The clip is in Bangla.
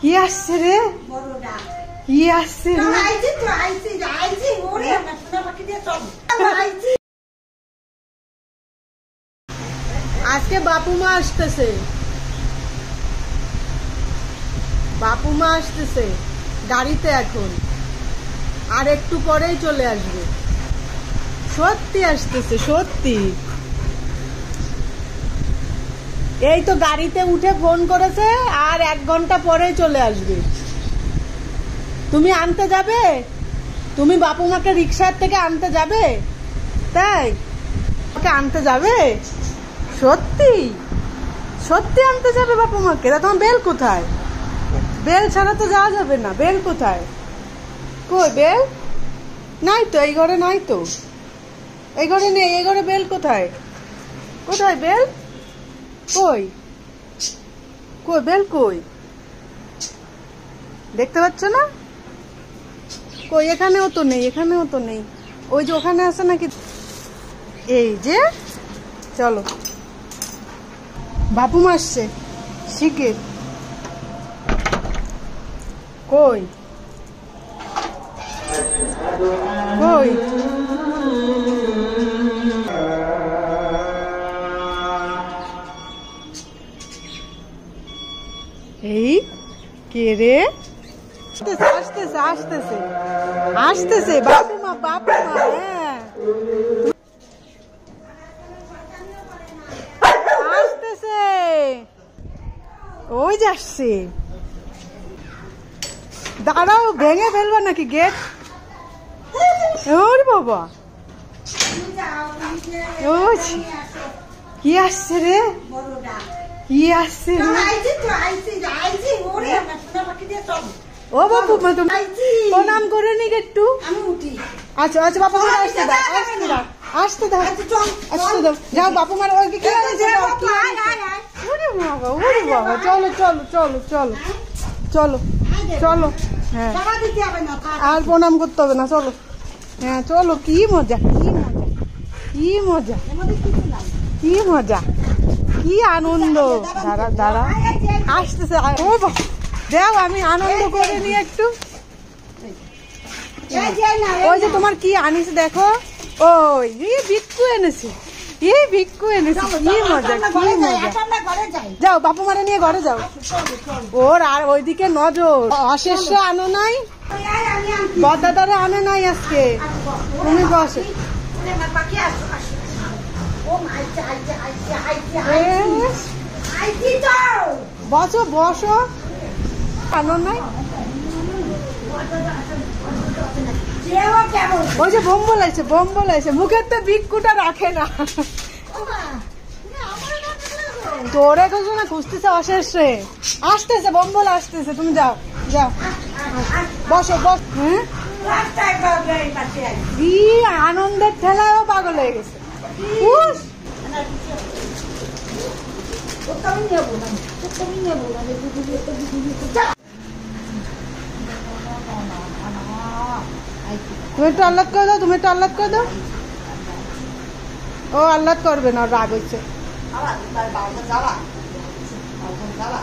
কি আসছে রে কি আসছে আজকে বাপু মা আসতেছে। বাপু মা আসতেছে গাড়িতে এখন। আর একটু পরেই চলে আসবে। সত্যি আসতেছে, সত্যি। এই তো গাড়িতে উঠে ফোন করেছে, আর এক ঘণ্টা পরে চলে আসবে। তুমি আনতে যাবে? তুমি বাপু মাকে রিক্সার থেকে আনতে যাবে? তাই? ওকে আনতে যাবে? সত্যি? সত্যি আনতে যাবে বাপু মাকে? তা তোমার বেল কোথায়? বেল ছাড়া তো যাওয়া যাবে না। বেল কোথায়? কই বেল? নাই তো, এই ঘরে নাই তো। এই ঘরে নেই, এই ঘরে বেল কোথায়? কোথায় বেল? কই? কই, বেল কই? দেখতে পাচ্ছ না? কই, এখানেও তো নেই, এখানেও তো নেই। ওই যে ওখানে আছে নাকি? এই যে, চলো। বাপু মা আসছে শিখে। কই? কই? কে রে? আসতেছে আসতেছে আসতেছে। বাপু মা বাপু মা হ্যাঁ। আসতেছে। ওই যে আসছে। দাঁড়াও ভেঙে ফেলবা নাকি গেট ওর বাবা। ওই কি আসছে রে? কি আসছে রে? ও বাপু তুমি প্রণাম করে নি একটু। আচ্ছা আচ্ছা বাপু মা আসতে দাও আসতে দাও আসতে দাও আসতে দাও। যাও বাপু মার ওই কি আনেছে কি ওরে বাবা ওরে বাবা চলো চলো চলো চলো চলো চলো হ্যাঁ। আর প্রণাম করতে হবে না চলো। হ্যাঁ চলো কি মজা কি মজা কি মজা কি মজা কি আনন্দ। দাঁড়া দাঁড়া আসতেছে ও বাবা, দেও আমি আনন্দ করে নি একটু ওই যে তোমার কি আনিস দেখো ওই এই ভিক্ষু এনেছে এই ভিক্ষু এনেছে কি মজা কি মজা যাও বাপু মারে নিয়ে ঘরে যাও ওর আর ওইদিকে নজর অশেষ আনো নাই বদাদারে আনে নাই আজকে তুমি বসে বসো বসো আনো নাই ওই মুখের তো রাখে না তোরে খুঁজতেছে অশেষ রে আসতেছে বোম বলে আসতেছে তুমি যাও যাও বসো বস হ্যাঁ আনন্দের ঠেলায়ও পাগল হয়ে গেছে তুমি একটু আহ্লাদ করে দাও, তুমি একটু আহ্লাদ করে দাও। ও আহ্লাদ করবে না রাগ হচ্ছে জ্বালা